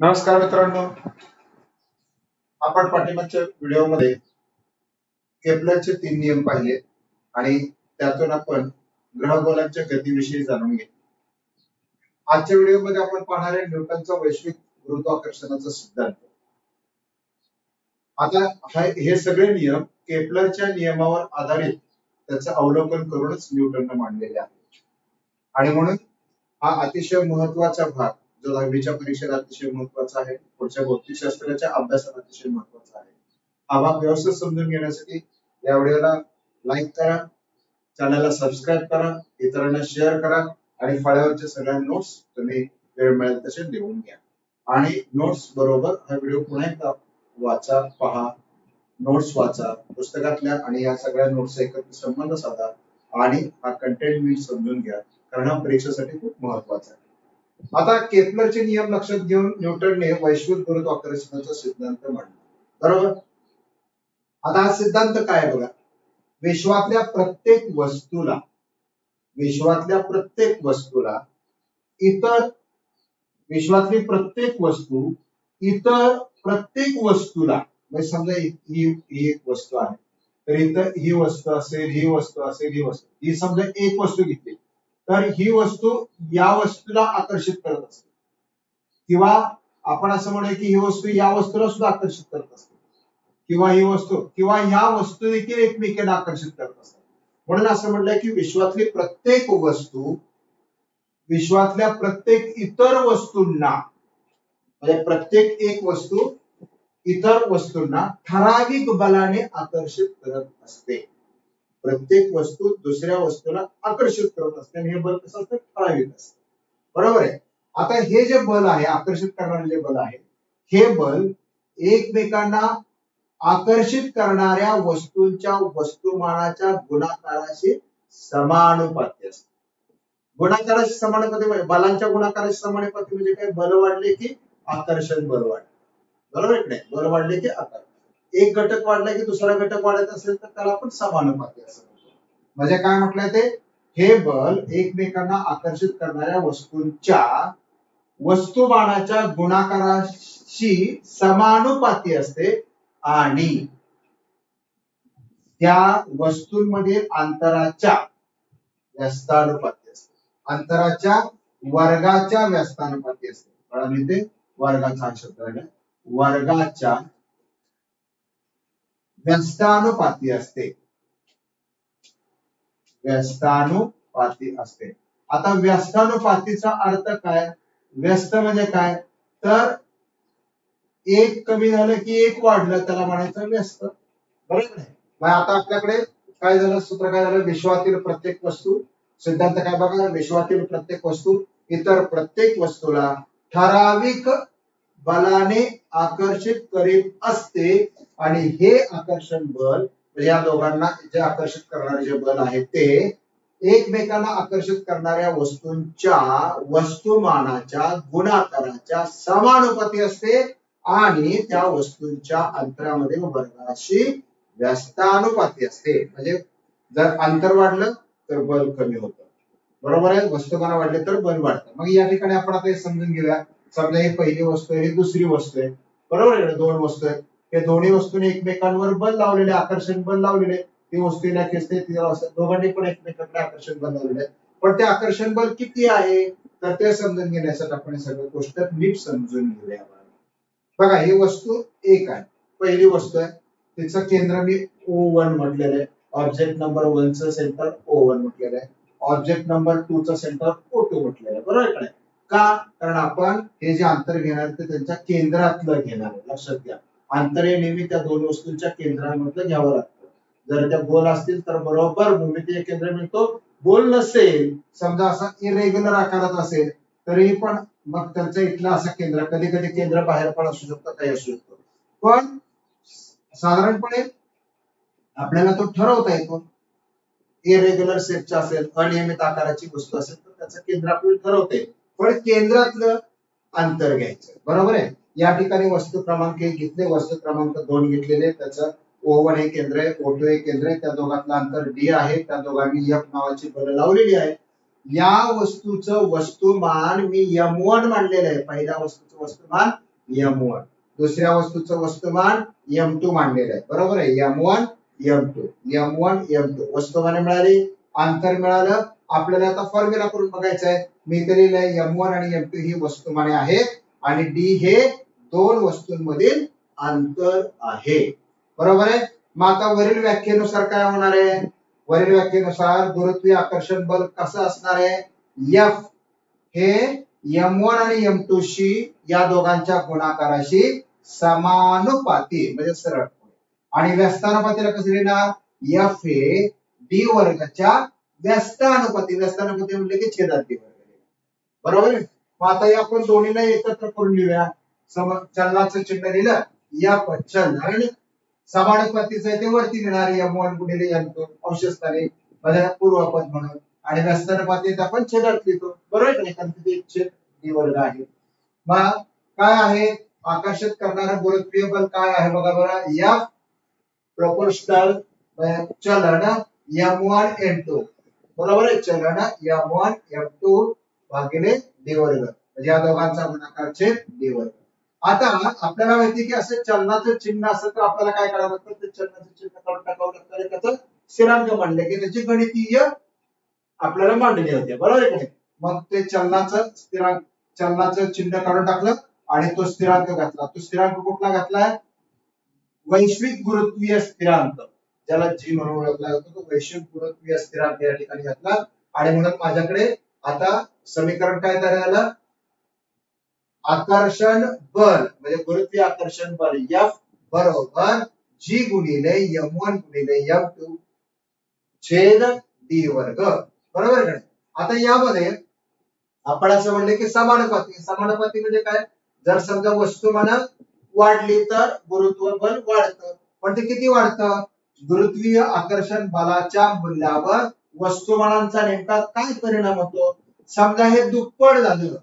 नमस्कार मित्रांनो. आपण पाठीमागच्या व्हिडिओमध्ये केपलरचे तीन नियम पाहिले आणि त्यातून आपण ग्रहगोलांच्या गतीविषयी जाणून घेतले. आजच्या व्हिडिओमध्ये आपण पाहणार आहे न्यूटनचा वैश्विक गुरुत्वाकर्षणाचा सिद्धांत. आता हे सगळे नियम केपलरच्या नियमावर आधारित त्याचं अवलोकन करूनच न्यूटननं मांडलेले आहे आणि म्हणून हा अतिशय महत्त्वाचा भाग जो दहावीच्या परीक्षेला अतिशय महत्त्वाचा आहे पुढच्या भौतिकशास्त्राच्या अभ्यासात अतिशय महत्त्वाचा आहे. हा भाग व्यवस्थित समजून घेण्यासाठी या व्हिडिओला लाईक करा चॅनलला सबस्क्राईब करा इतरांना शेअर करा आणि फळ्यावरचे सगळ्या नोट्स तुम्ही वेळ मिळेल तसे लिहून घ्या. आणि नोट्स बरोबर हा व्हिडिओ पुन्हा एकदा वाचा पहा. नोट्स वाचा पुस्तकातल्या आणि या सगळ्या नोट्स एकत्र संबंध साधा आणि हा कंटेंट मी समजून घ्या कारण हा परीक्षेसाठी खूप महत्त्वाचा आहे. आता केपलरचे नियम लक्षात घेऊन न्यूटनने वैश्विक गुरुत्वाकर्षणाचा सिद्धांत मांडला. बरोबर? आता हा सिद्धांत काय बघा? विश्वातल्या प्रत्येक वस्तूला विश्वातल्या प्रत्येक वस्तूला इतर विश्वातली प्रत्येक वस्तू इतर प्रत्येक वस्तूला म्हणजे समजा ही ही एक वस्तू आहे. तर इथं ही वस्तू असेल ही वस्तू असेल ही वस्तू. ही समजा एक वस्तू घेतली. तर ही वस्तू या वस्तूला आकर्षित करत असते. किंवा आपण असं म्हणूया की ही वस्तू या वस्तूला सुद्धा आकर्षित करत असते. किंवा ही वस्तू किंवा ह्या वस्तू देखील एकमेकांना आकर्षित करत असतात. म्हणून असं म्हणलंय की विश्वातली प्रत्येक वस्तू विश्वातल्या प्रत्येक इतर वस्तूंना म्हणजे प्रत्येक एक वस्तू इतर वस्तूंना ठराविक बलाने आकर्षित करत असते. प्रत्येक वस्तू दुसऱ्या वस्तूला आकर्षित करत असते आणि हे बल कसं असतं? ठराविक असतं. बरोबर आहे? आता हे जे बल आहे आकर्षित करणारे जे बल आहे हे बल एकमेकांना आकर्षित करणाऱ्या वस्तूंच्या वस्तुमानाच्या गुणाकाराशी समानुपाती असते. गुणाकाराशी समानुपाती म्हणजे बलांच्या गुणाकाराशी समानुपाती म्हणजे काय? बल वाढले की आकर्षण बल वाढले. बरोबर आहे की नाही? बल वाढले की आकर्षण. एक घटक वाढला की दुसरा घटक वाढत असेल तर त्याला आपण समानुपाती असं म्हणतो. म्हणजे काय म्हटलंय ते? हे बल एकमेकांना आकर्षित करणाऱ्या वस्तूंच्या वस्तुमानाच्या गुणाकाराशी समानुपाती असते आणि त्या वस्तूंमधील अंतराच्या व्यस्तानुपाती असते. अंतराच्या वर्गाच्या व्यस्तानुपाती असते. कारण ते वर्गाचा शब्द वर्गाच्या व्यस्तानुपाती असते. व्यस्तानुपाती असते. आता व्यस्तानुपातीचा अर्थ काय? व्यस्त म्हणजे काय? तर एक कमी झालं की एक वाढलं त्याला म्हणायचं व्यस्त. बरोबर आहे? आता आपल्याकडे काय झालं? सूत्र काय झालं? विश्वातील प्रत्येक वस्तू सिद्धांत काय बघा? विश्वातील प्रत्येक वस्तू इतर प्रत्येक वस्तूला ठराविक बलाने आकर्षित करीत असते आणि हे आकर्षण बल म्हणजे या दोघांना जे आकर्षित करणारे जे बल आहे ते एकमेकांना आकर्षित करणाऱ्या वस्तूंच्या वस्तुमानाच्या गुणाकाराच्या समानुपाती असते आणि त्या वस्तूंच्या अंतरामध्ये वर्गाशी व्यस्तानुपाती असते. म्हणजे जर अंतर वाढलं तर बल कमी होतं. बरोबर आहे? वस्तुमान वाढले तर बल वाढतं. मग या ठिकाणी आपण आता हे समजून घेऊया. समजा ही पहिली वस्तू आहे ही दुसरी वस्तू आहे. बरोबर आहे दोन वस्तू आहेत. या दोन्ही वस्तूने एकमेकांवर बल लावलेले आकर्षण बल लावलेले ती वस्तूला खेचते तिला दोघांनी पण एकमेकांकडे आकर्षण बल लावलेले पण ते आकर्षण बल किती आहे? तर ते समजून घेण्यासाठी आपण सगळं गोष्ट नीट समजून घेऊया बघा. ही वस्तू एक आहे. पहिली वस्तू आहे. तिचं केंद्र मी ओ वन म्हटलेलं आहे. ऑब्जेक्ट नंबर वनचं सेंटर ओ वन म्हटलेलं आहे. ऑब्जेक्ट नंबर टू चं सेंटर ओ टू म्हटलेलं आहे. बरोबर आहे का? कारण आपण हे जे अंतर घेणार ते त्यांच्या केंद्रातलं घेणार लक्षात घ्या. अंतर हे नेहमी त्या दोन वस्तूंच्या केंद्रामधलं घ्यावं लागतं. जर त्या गोल असतील तर बरोबर भूमितीय केंद्र मिळतो. गोल नसेल समजा असा इरेग्युलर आकारात असेल तरीही पण मग त्यांचं इथलं असं केंद्र कधी कधी केंद्र बाहेर पण असू शकतं काही असू शकतं. पण साधारणपणे आपल्याला तो ठरवता येतो. इरेग्युलर शेपचा असेल अनियमित आकाराची वस्तू असेल तर त्याचं केंद्र आपल्याला ठरवते पण केंद्रातलं अंतर घ्यायचं. बरोबर आहे? या ठिकाणी वस्तू क्रमांक एक घेतले वस्तू क्रमांक दोन घेतलेले त्याचं ओ वन हे केंद्र आहे ओ टू हे केंद्र आहे त्या दोघातलं अंतर डी आहे त्या दोघांनी एफ नावाची बरं लावलेली आहे. या वस्तूचं वस्तुमान मी यम वन मानलेलं आहे. पहिल्या वस्तूचं वस्तुमान यम वन दुसऱ्या वस्तूचं वस्तुमान यम टू मांडलेलं आहे. बरोबर आहे? M one M two M one M two वस्तुमाने मिळाली अंतर मिळालं आपल्याला आता फॉर्म्युला करून बघायचं आहे मी इथे लिहिलंय एम वन आणि एम टू ही वस्तुमाने आहेत आणि डी हे दोन वस्तूंमधील अंतर आहे. बरोबर आहे? मग आता वरील व्याख्येनुसार काय होणार आहे? वरील व्याख्येनुसार गुरुत्वीय आकर्षण बल कसं असणार आहे? एफ हे एम वन आणि एम टू शी या दोघांच्या गुणाकाराशी समानुपाती म्हणजे सरळ. आणि व्यस्तानुपातीला कसं लिहिणार? एफ हे डी वर्गाच्या व्यस्तानुपाती व्यस्तानुपाती म्हणजे की छेदात वर्ग बरोबर? आहे मग आता आपण दोन्हीला एकत्र करून लिहूया सम चलनाचं चिन्ह लिहिलं. या चलन समानुपातीचं आहे ते वरती लिहिणार एम वन गुणिले एम दोन अंशस्थाने पूर्वपद म्हणून. आणि व्यस्तानुपातीत आपण छेदात लिहितो. बरोबर? आहे कारण तिथे छेद डी वर्ग आहे. मग काय आहे? आकर्षित करणारा गुरुत्वीय बल काय आहे बघा बरं. या प्रपोर्शनल चलन एम वन एम टू बरोबर आहे चलन एम वन एम टू भागिले डी वर्ग म्हणजे या दोघांचा गुणाकार छेद डी वर्ग आता आपल्याला माहिती की असं चलनाचं चिन्ह असेल तर आपल्याला काय करावं लागतं? ते चलनाचं चिन्ह काढून टाकावं लागतं. त्याचं स्थिरांक मांडले की त्याची गणितीय आपल्याला मांडणी होते. बरोबर आहे मग ते चलनाचं स्थिरांक चलनाचं चिन्ह काढून टाकलं आणि तो स्थिरांक घातला. तो स्थिरांक कुठला घातलाय? वैश्विक गुरुत्वीय स्थिरांक. ज्याला जी म्हणून ओळखला जातो तो वैश्विक गुरुत्वीय स्थिरांक या ठिकाणी घातला. आणि म्हणून माझ्याकडे आता समीकरण काय तयार झालं? आकर्षण बल म्हणजे गुरुत्वीय आकर्षण बल एफ बरोबर जी गुणिले एम वन गुणिले एम टू छेद डी वर्ग. बरोबर का आता यामध्ये आपण असं म्हणलं की समानुपाती. समानुपाती म्हणजे काय? जर समजा वस्तुमान वाढली तर गुरुत्व बल वाढतं. पण ते किती वाढतं? गुरुत्वीय आकर्षण बलाच्या मूल्यावर वस्तुमानांचा नेमका काय परिणाम होतो? समजा हे दुप्पट झालं.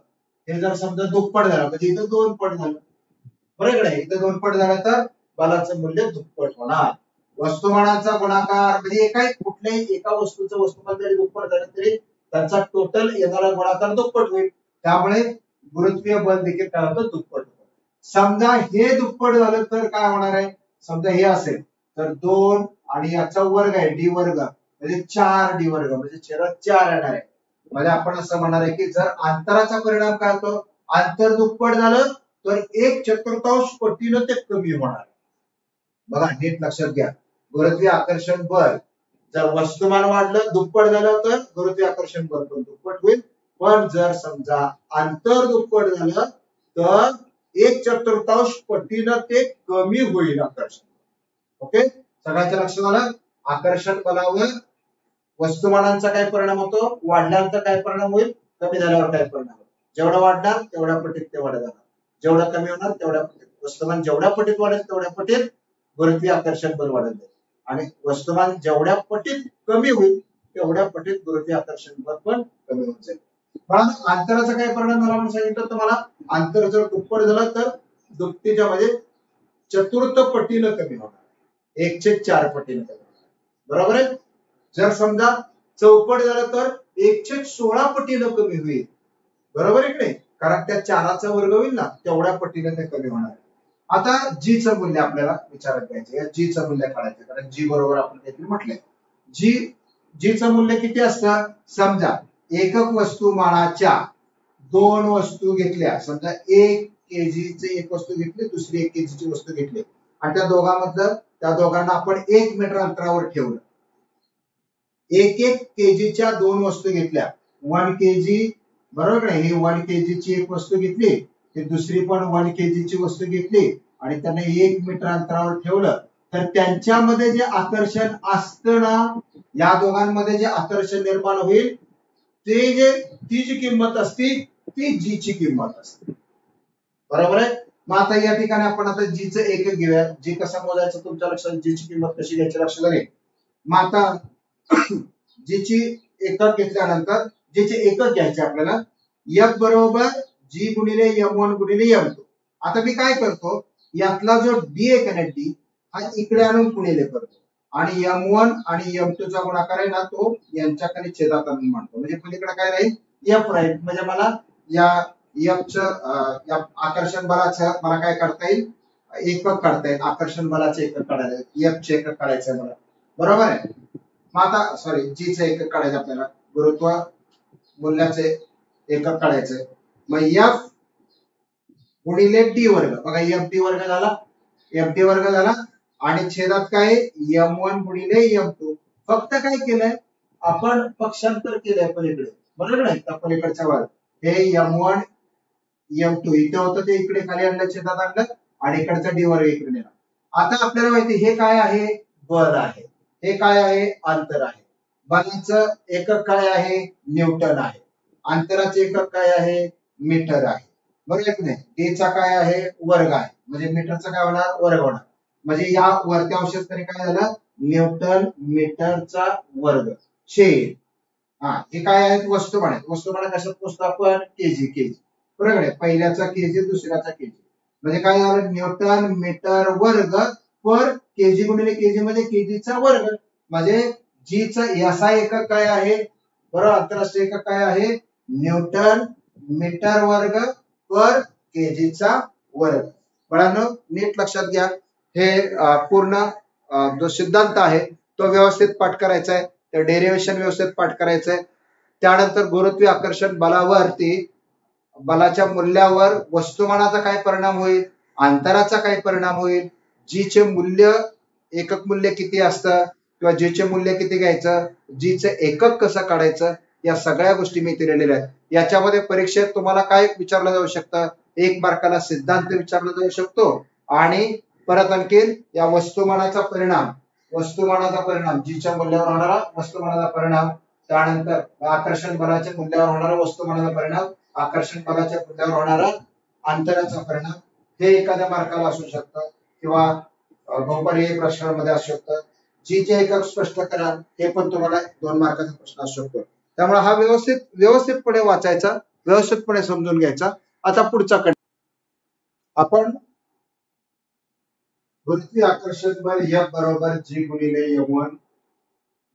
हे जर समजा दुप्पट झालं म्हणजे इथं दोन पट झालं. बरोबर आहे इथं दोन पट झालं तर बलाचं मूल्य दुप्पट होणार. वस्तुमानाचा गुणाकार म्हणजे एका कुठल्याही एका वस्तूचं वस्तुमान जरी दुप्पट झालं तरी त्यांचा टोटल येणारा गुणाकार दुप्पट होईल. त्यामुळे गुरुत्वीय बल देखील काय होतं? दुप्पट होतं. समजा हे दुप्पट झालं तर काय होणार आहे? समजा हे असेल. तर दोन आणि याचा वर्ग आहे डी वर्ग. म्हणजे चार डी वर्ग म्हणजे छेदात चार येणार आहे. म्हणजे आपण असं म्हणणार आहे की जर अंतराचा परिणाम काय होतो? अंतर दुप्पट झालं तर एक चतुर्थांश पटीनं ते कमी होणार बघा नीट लक्षात घ्या. गुरुत्वीय आकर्षण बल जर वस्तुमान वाढलं दुप्पट झालं तर गुरुत्वीय आकर्षण बल पण दुप्पट होईल. पण जर समजा अंतर दुप्पट झालं तर एक चतुर्थांश पटीनं ते कमी होईल आकर्षण. ओके? सगळ्यांच्या लक्षात आलं आकर्षण बलावर वस्तुमानांचा काय परिणाम होतो? वाढल्यानंतर काय परिणाम होईल? कमी झाल्यावर काय परिणाम होईल? जेवढा वाढणार तेवढ्या पटीत ते वाढत जाणार. जेवढा कमी होणार तेवढ्या पटीत. वस्तुमान जेवढ्या पटीत वाढेल तेवढ्या पटीत गुरुत्वीय आकर्षण बल वाढत जाईल आणि वस्तुमान जेवढ्या पटीत कमी होईल तेवढ्या पटीत गुरुत्वीय आकर्षण बल पण कमी होत जाईल. पण अंतराचा काय परिणाम झाला म्हणून सांगितलं तुम्हाला? अंतर जर दुप्पट झालं तर दुपटीच्या म्हणजे चतुर्थ पटीनं कमी होणार. एकशे चार पटीने बरोबर आहे? जर समजा चौपट झालं तर एकशे सोळा पटीनं कमी होईल. बरोबर आहे की नाही? कारण त्या चाराचा वर्ग होईल ना तेवढ्या पटीनं ते कमी होणार आता जी चं मूल्य आपल्याला विचारात घ्यायचं या जी चं मूल्य काढायचं कारण जी बरोबर आपण काहीतरी म्हटलंय. जी जी चं मूल्य किती असतं? समजा एकक वस्तुमानाच्या दोन वस्तू घेतल्या. समजा एक केजीची एक वस्तू घेतली दुसरी एक केजीची वस्तू घेतली. आणि त्या दोघांमधलं त्या दोघांना आपण एक मीटर अंतरावर ठेवलं. एक एक केजीच्या दोन वस्तू घेतल्या. वन केजी बरोबर नाही? ही वन केजीची एक वस्तू घेतली ती दुसरी पण वन केजीची वस्तू घेतली आणि त्यांना एक मीटर अंतरावर ठेवलं. तर त्यांच्यामध्ये जे आकर्षण असतं ना या दोघांमध्ये जे आकर्षण निर्माण होईल ते जे ती जी किंमत असती ती जी ची किंमत असते. बरोबर आहे? मग आता या ठिकाणी आपण आता जी चं घेऊया. जी कसं मोजायचं तुमच्या लक्षात? जीची किंमत कशी घ्यायची लक्षात आली? मग आता जीची एकक घेतल्यानंतर जीचे एकक घ्यायचे आपल्याला. एफ बरोबर जी गुणिले एम वन गुणिले एम टू आता मी काय करतो? यातला जो डी आहे डी हा इकडे आणून गुणिले करतो. आणि एम वन आणि एम टू चा गुणाकार आहे ना तो यांच्याकडे छेदात आणून मांडतो. म्हणजे पलीकडे काय राहील? एफ राहील. म्हणजे मला या च आकर्षण बलाचं मला काय करता येईल? एकक काढता येईल. आकर्षण बलाचे एकक काढायचं एफ चे एकक काढायचं आहे मला. बरोबर आहे? मग आता सॉरी जी चे एकक काढायचं आपल्याला. गुरुत्व मूल्याचे एकक काढायचंय मग एफ गुणिले डी वर्ग. बघा एफ डी वर्ग झाला. एफ टी वर्ग झाला. आणि छेदात काय एम वन गुणिले एम टू फक्त काय केलंय? आपण पक्षांतर केलंय पलीकडे. बरोबर आहे? पलीकडच्या वर हे एम वन एम टू इथे होतं ते इकडे खाली आणलं छेदात आणलं आणि इकडचा डी वर्ग इकडे नेला. आता आपल्याला माहिती हे काय आहे? बल आहे. हे काय आहे? अंतर आहे. बलाचं एकक काय आहे? न्यूटन आहे. अंतराचे एकक काय आहे? मीटर आहे. बरोबर की नाही? डेचा काय आहे? वर्ग आहे. म्हणजे मीटरचा काय होणार? वर्ग होणार. म्हणजे या वरत्या अंशात तरी काय झालं? न्यूटन मीटरचा वर्ग. छेद. हा हे काय आहेत? वस्तुमान. आहेत वस्तुमान कशात पोचतो आपण? केजी केजी बरोबर आहे. पहिल्याचा केजी दुसऱ्याचा केजी म्हणजे काय झालं? न्यूटन मीटर वर्ग पर केजी गुणिले केजी म्हणजे केजीचा वर्ग. म्हणजे जीचा याचा एकक काय आहे? बरोबर आंतरराष्ट्रीय एकक काय आहे? न्यूटन मीटर वर्ग पर केजीचा वर्ग. बाळांनो नीट लक्षात घ्या. हे पूर्ण जो सिद्धांत आहे तो व्यवस्थित पाठ करायचा आहे तर डेरिव्हेशन व्यवस्थित पाठ करायचं आहे त्यानंतर गुरुत्वी आकर्षण बलावरती बलाच्या मूल्यावर वस्तुमानाचा काय परिणाम होईल? अंतराचा काय परिणाम होईल? जीचे मूल्य एकक मूल्य किती असतं? किंवा जीचे मूल्य किती घ्यायचं? जीचं एकक कसं काढायचं? या सगळ्या गोष्टी मी दिलेल्या आहेत. याच्यामध्ये परीक्षेत तुम्हाला काय विचारलं जाऊ शकतं? एक मार्काला सिद्धांत विचारला जाऊ शकतो. आणि परत आणखीन या वस्तुमानाचा परिणाम. वस्तुमानाचा परिणाम. जीच्या मूल्यावर होणारा वस्तुमानाचा परिणाम. त्यानंतर आकर्षण बलाच्या मूल्यावर होणारा वस्तुमानाचा परिणाम. आकर्षण बलाच्या पुढल्यावर होणारा अंतराचा परिणाम हे एखाद्या मार्काला असू शकतं किंवा बहुपर्यायी प्रश्नांमध्ये असू शकतं. जी जे एकक स्पष्ट कराल हे पण तुम्हाला दोन मार्काचा प्रश्न असू शकतो. त्यामुळे हा व्यवस्थित व्यवस्थितपणे वाचायचा व्यवस्थितपणे समजून घ्यायचा. आता पुढचा कडे आपण पृथ्वी आकर्षण बल एफ बरोबर जी गुणिले एम वन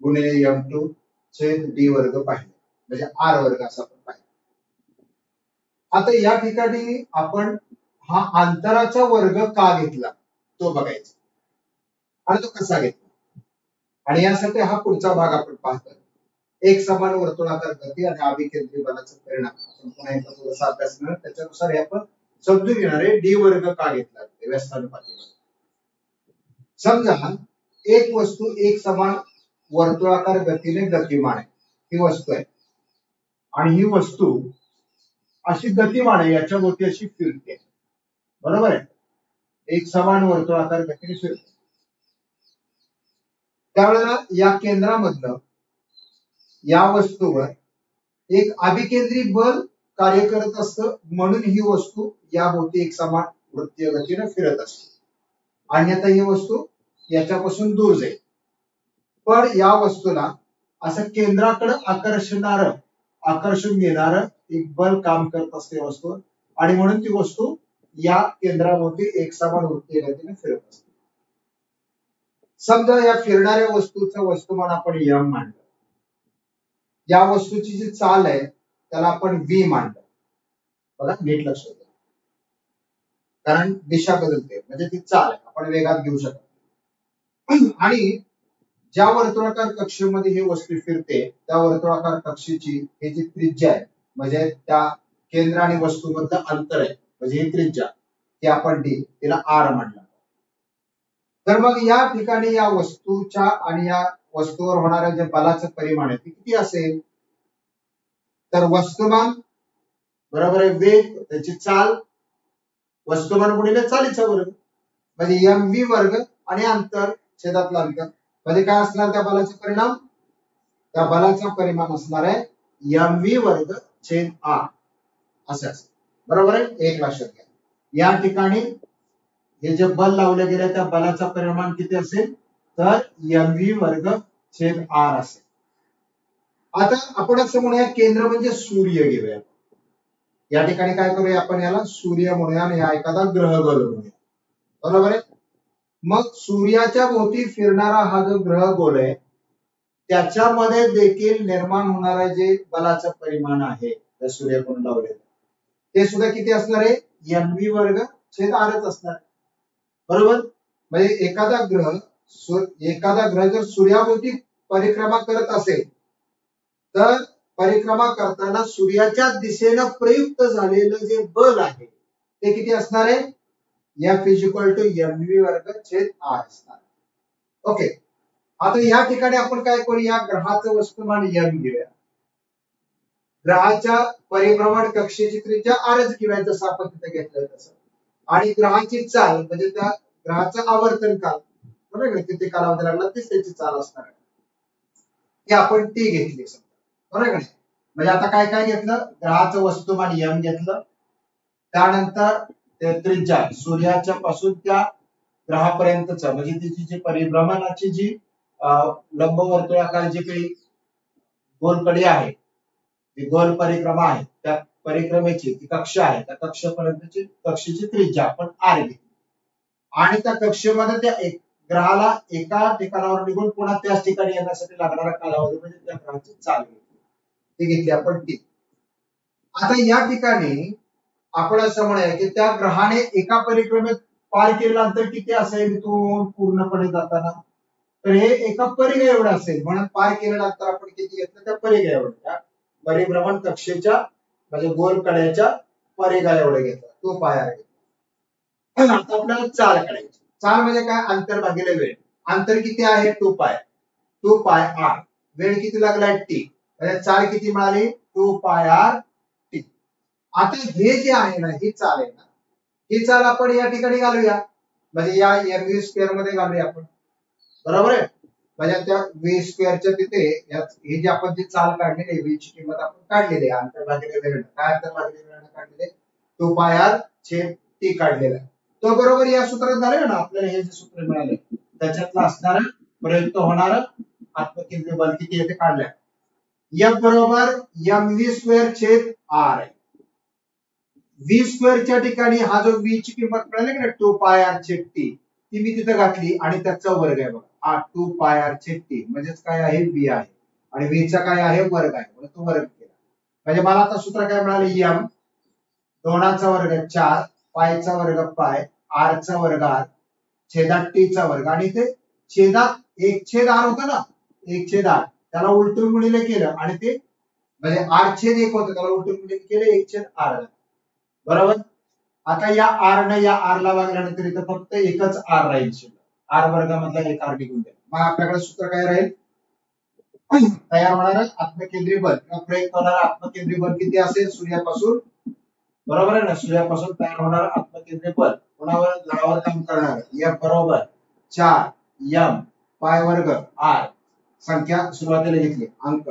गुणिले एम टू छेद डी वर्ग पाहिले. म्हणजे आर वर्ग असा आपण पाहिजे आता या ठिकाणी आपण हा अंतराचा वर्ग का घेतला? तो बघायचा. आणि तो कसा घेतला? आणि यासाठी हा पुढचा भाग आपण पाहतो एक समान वर्तुळाकार गती आणि अभिकेंद्री बलाचा परिणाम. आपण पुन्हा एकदा थोडासा अभ्यास करणार. त्याच्यानुसार हे आपण समजून घेणार आहे. डी वर्ग का घेतला? व्यवस्थानुपाती समजा एक वस्तू एक समान वर्तुळाकार गतीने गतिमान आहे. ही वस्तू आहे. आणि ही वस्तू अशी गतिमान आहे याच्यावरती अशी फिरते बरोबर आहे? एक समान वर्तुळाकार गतीने फिरते त्यावेळेला या केंद्रामधलं या वस्तूवर एक अभिकेंद्री बल कार्य करत असतं म्हणून ही वस्तू या भोवती एक समान वृत्तीय गतीने फिरत असते. अन्यथा ही वस्तू याच्यापासून दूर जाईल. पण या वस्तूला असं केंद्राकडे आकर्षणार आकर्षून घेणार एक बल काम करत असते वस्तू आणि म्हणून ती वस्तू या केंद्रावरती एक समान फिरत असते. समजा या फिरणाऱ्या वस्तूचं वस्तुमान आपण यम मांडलं या वस्तूची जी चाल आहे त्याला आपण व्ही मांडलं बघा नीट लक्ष द्या. कारण दिशा बदलते म्हणजे ती चाल आहे. आपण वेगात घेऊ शकतो आणि ज्या वर्तुळाकार कक्षेमध्ये ही वस्तू फिरते त्या वर्तुळाकार कक्षेची ही जी त्रिज्या आहे म्हणजे त्या केंद्र आणि वस्तूमधलं अंतर आहे म्हणजे ही त्रिज्या ती आपण डी तिला आर मांडला तर मग या ठिकाणी या वस्तूच्या आणि या वस्तूवर होणाऱ्या जे बलाचं परिमाण आहे ते किती असेल? तर वस्तुमान बरोबर आहे वेग त्याची चाल वस्तुमान गुणिले चालीचा वर्ग म्हणजे एम व्ही वर्ग आणि अंतर छेदातला अंतर. कधी काय असणार त्या बलाचा परिणाम? त्या बलाचा परिमाण असणार आहे एम व्ही वर्ग छेद आर असे असं बरोबर आहे? एक लक्षात घ्या. या ठिकाणी हे जे बल लावले गेले त्या बलाचा परिमाण किती असेल? तर एम व्ही वर्ग छेद आर असेल. आता आपण असं म्हणूया केंद्र म्हणजे सूर्य घेऊया. या ठिकाणी काय करूया आपण याला? सूर्य म्हणूया आणि हा एखादा ग्रह घालून म्हणूया. बरोबर आहे? मग सूर्याच्या भोवती फिरणारा हा जो ग्रह गोल आहे त्याच्यामध्ये देखील निर्माण होणारा जे बलाचं परिमाण आहे त्या सूर्यकोण लावलेलं ते सुद्धा किती असणार आहे? एम व्ही वर्ग छेद आरच असणार. बरोबर? म्हणजे एखादा ग्रह एखादा ग्रह जर सूर्याभोवती परिक्रमा करत असेल तर परिक्रमा करताना सूर्याच्या दिशेनं प्रयुक्त झालेलं जे बल आहे ते किती असणार आहे? F is equal to M V वर्ग छेद आर असणार. ओके आता या ठिकाणी आपण काय करूया? ग्रहाचं वस्तुमान एम घेऊया. ग्रहाच्या परिभ्रमण कक्षेची त्रिज्या आरच घेऊया जसं आपण तिथे घेतलं तसं. आणि ग्रहाची चाल म्हणजे त्या ग्रहाचं आवर्तन काल बरोबर किती कालावधी लागला? तीच त्याची चाल असणार आहे. ती आपण टी घेतली बरोबर म्हणजे आता काय काय घेतलं? ग्रहाचं वस्तुमान यम घेतलं. त्यानंतर त्रिज्या सूर्याच्या पासून त्या ग्रहापर्यंतचा म्हणजे तिची जी परिभ्रमणाची जी लंबवर्तुळाकार जी काही गोलकडी आहे जी गोल परिक्रमा आहे त्या परिक्रमेची ती कक्ष आहे त्या कक्षपर्यंतची कक्षेची त्रिज्या आपण आर घेतली. आणि त्या कक्षेमध्ये त्या एक ग्रहाला एका ठिकाणावर निघून पुन्हा त्याच ठिकाणी येण्यासाठी लागणारा कालावधी म्हणजे त्या ग्रहाची चाल घेतली ती घेतली आपण टी आता या ठिकाणी आपण असं म्हणूया की त्या ग्रहाने एका परिक्रमेत पार केलेलं अंतर किती असेल इथून पूर्णपणे जाताना? तर हे एका परिघ एवढं असेल. म्हणून पार केलेलं अंतर आपण किती घेतलं? त्या परिघ एवढं. त्या परिभ्रमण कक्षेच्या म्हणजे गोल कड्याच्या परिघा एवढं घेतलं. तो पाया घेतला आता आपल्याला चाल काढायची. चाल म्हणजे काय? अंतर भागिले वेळ. अंतर किती आहे? टू पाय. टू पाय आर वेळ किती लागलाय? टी म्हणजे चाल किती मिळाली? टू पाय आर आता हे जे आहे ना ही चाल आहे ना ही चाल आपण या ठिकाणी घालूया. म्हणजे या एम व्ही स्क्वेअरमध्ये घालूया आपण. बरोबर आहे? म्हणजे त्या व्ही स्क्वेअरच्या तिथे हे जे आपण जी चाल काढलेली आहे व्हीची किंमत आपण काढलेली आहे अंतर भागिले वेळ काय अंतर भागिले वेळ काढलेले टू पाय आर छेद टी काढलेला आहे. तो बरोबर या सूत्रात झालं ना? आपल्याला हे जे सूत्र मिळाले त्याच्यातलं असणार प्रयुक्त होणार आत्मकेंद्रीय बल किती येते काढल्या. एफ बरोबर एम व्ही स्क्वेअर छेद आर आहे. व्ही स्क्वेअरच्या ठिकाणी हा जो व्ही ची किंमत मिळाली ना टू पाय आर छेद टी ती मी तिथे घातली आणि त्याचा वर्ग आहे बघा. हा टू पाय आर छेद टी म्हणजेच काय आहे? व्ही आहे. आणि व्ही चा काय आहे? वर्ग आहे. म्हणून तो वर्ग केला. म्हणजे मला आता सूत्र काय मिळाले? एम दोनाचा वर्ग चार पायचा वर्ग पाय आरचा वर्ग आर छेदात टीचा वर्ग. आणि ते छेदात एक छेद आर होतं ना? एक छेद आर त्याला उलटून गुणिले केलं आणि ते म्हणजे आर छेद एक होतं. त्याला उलटून गुणिले केलं एक छेद आर बरोबर? आता या आर न या आर ला वागल्यानंतर इथं फक्त एकच आर राहील आर वर्गामधला एक आर निघून जाईल. मग आपल्याकडे सूत्र काय राहील? तयार होणार आत्मकेंद्रीय बल किंवा प्रयुक्त होणार आत्मकेंद्रीय बल किती असेल? सूर्यापासून. बरोबर आहे ना? सूर्यापासून तयार होणार आत्मकेंद्रीय बल कोणावर? जळावर काम करणार. या बरोबर. चार यम पाय वर्ग आर संख्या सुरुवातीला घेतली. अंक.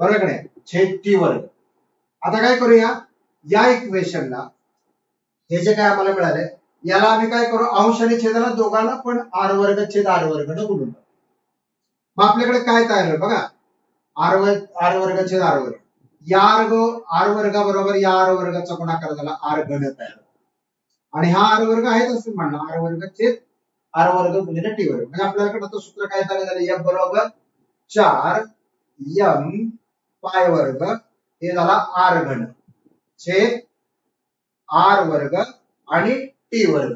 बरोबर छेद टी वर्ग. आता काय करूया? या इक्वेशनला हे जे काय आम्हाला मिळाले याला आम्ही काय करू? अंश आणि छेदाला दोघांना पण आर वर्ग छेद आर वर्ग न गुणून मग आपल्याकडे काय तयार बघा? आर वर्ग आर वर्ग छेद आर वर्ग. या आर आर वर्गाबरोबर या आर वर्गाचा गुणाकार झाला आर घन तयार आणि हा आर वर्ग आहे असं म्हणणं. आर वर्ग छेद आर वर्ग गुणिले टी वर्ग. म्हणजे आपल्याकडे सूत्र काय झालं झालं? एफ बरोबर चार यम पाय वर्ग हे झाला आर घन. छेद आर वर्ग आणि टी वर्ग.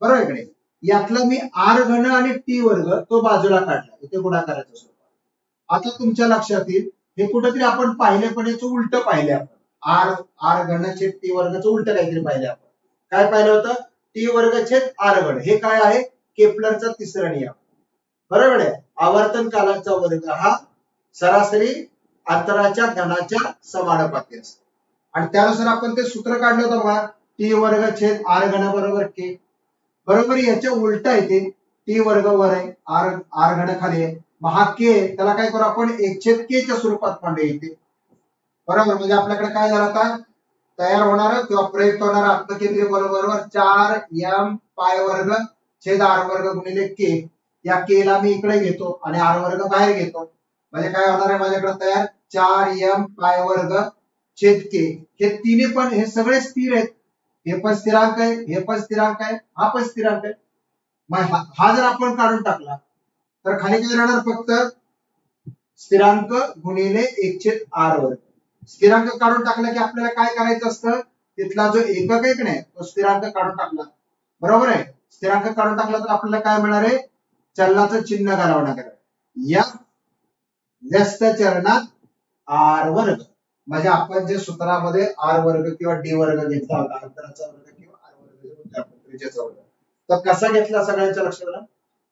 बरोबर इकडे यातलं मी आर घन आणि टी वर्ग तो बाजूला काढला. इथे गुणाकाराच्या स्वरूपात आता तुमच्या लक्षात येईल हे कुठेतरी आपण पाहिले पण याचं उलट पाहिले आपण. आर आर घन छेद टी वर्गचं उलट काहीतरी पाहिले आपण. काय पाहिलं होतं? टी वर्ग छेद आर घन. हे काय आहे? केपलरचा तिसरा नियम. बरोबर आहे? आवर्तन कालाचा वर्ग हा सरासरी अंतराच्या घनाच्या समानुपाती असतो. आणि त्यानुसार आपण ते सूत्र काढलं होतं बघा टी वर्ग छेद आर घन बरोबर के. बरोबर याच्या उलट आहे ते टी वर्ग वर आहे आर आर घन खाली आहे. मग हा के त्याला काय करू आपण एक छेद के च्या स्वरूपात मांडू येते बरोबर म्हणजे आपल्याकडे काय झालं आता? तयार होणार किंवा प्रयुक्त होणार आत्मकेंद्रीय बरोबर चार एम पाय वर्ग छेद आर वर्ग गुणिले के. या के ला मी इकडे घेतो आणि आर वर्ग बाहेर घेतो. म्हणजे काय होणार आहे माझ्याकडे तयार? चार एम पाय वर्ग चेतके हे तिन्ही पण हे सगळे स्थिर आहेत. हे पण स्थिरांक आहे हे पण स्थिरांक आहे हा पण स्थिरांक आहे. मग हा जर आपण काढून टाकला तर खाली काय राहणार फक्त स्थिरांक गुणिले एक छेद आर वर. स्थिरांक काढून टाकला की आपल्याला काय करायचं असतं? तिथला जो एकक आहे की नाही तो स्थिरांक काढून टाकला. बरोबर आहे? स्थिरांक काढून टाकला तर आपल्याला काय मिळणार आहे? चलनाचं चिन्ह घालावं लागणार या व्यस्त चरणात आर वर्ग. म्हणजे आपण जे सूत्रामध्ये आर वर्ग किंवा डी वर्ग घेतला होता अंतराचा वर्ग किंवा आर वर्ग त्रिज्याचा वर्ग. तर कसा घेतला सगळ्यांच्या लक्षात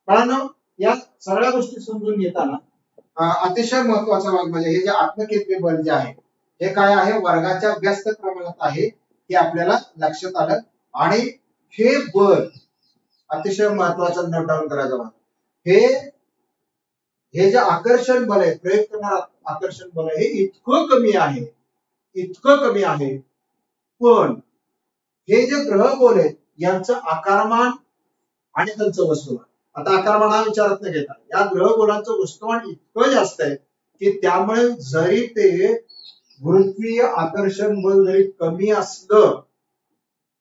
आलं? या सगळ्या गोष्टी समजून घेताना अतिशय महत्त्वाचा भाग म्हणजे हे जे आत्मकेंद्रीय बल जे आहे हे काय आहे? वर्गाच्या व्यस्त प्रमाणात आहे हे आपल्याला लक्षात आलं. आणि हे बल अतिशय महत्वाचं नोट डाऊन करायचं हे हे जे आकर्षण बल आहे प्रयोग करणार आकर्षण बल आहे हे इतकं कमी आहे इतकं कमी आहे. पण हे जे ग्रह गोल आहेत यांचं आकारमान आणि त्यांचं वस्तुमान. आता आकारमान हा विचारात न घेता या ग्रह गोलांचं वस्तुमान इतकं जास्त आहे की त्यामुळे जरी ते गुरुत्वीय आकर्षण बल जरी कमी असलं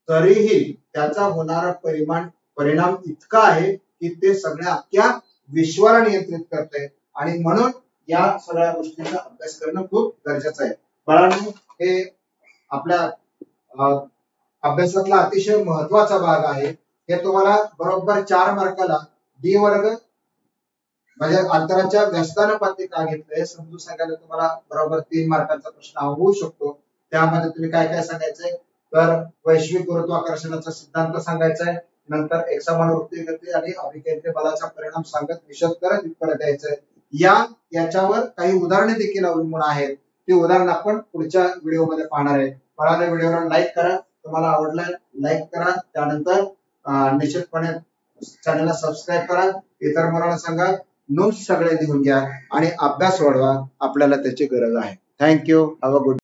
तरीही त्याचा होणारा परिमाण परिणाम इतका आहे की ते सगळ्या अख्ख्या विश्वाला नियंत्रित करते आणि म्हणून या सगळ्या गोष्टींचा अभ्यास करणं खूप गरजेचं आहे. बाळांनो हे आपल्या अभ्यासातला अतिशय महत्त्वाचा भाग आहे. हे तुम्हाला बरोबर चार मार्काला डी वर्ग म्हणजे अंतराच्या व्यस्तानं पाती घेतलंय हे समजून सांगायला तुम्हाला बरोबर तीन मार्कांचा प्रश्न होऊ शकतो. त्यामध्ये तुम्ही काय काय सांगायचंय? तर वैश्विक गुरुत्वाकर्षणाचा सिद्धांत सांगायचा आहे नंतर एकसमान वृत्ती करते आणि अभिकेंद्र बलाचा परिणाम सांगत निषेध करत उत्तर द्यायचंय. या याच्यावर काही उदाहरणे देखील अवलंबून आहेत. ती उदाहरण आपण पुढच्या व्हिडिओमध्ये पाहणार आहे. मला व्हिडिओला लाईक करा. तुम्हाला आवडलं लाईक करा. त्यानंतर निश्चितपणे चॅनलला सबस्क्राईब करा. इतर मुलांना सांगा नोट्स सगळे लिहून घ्या आणि अभ्यास वाढवा. आपल्याला त्याची गरज आहे. Thank you have a good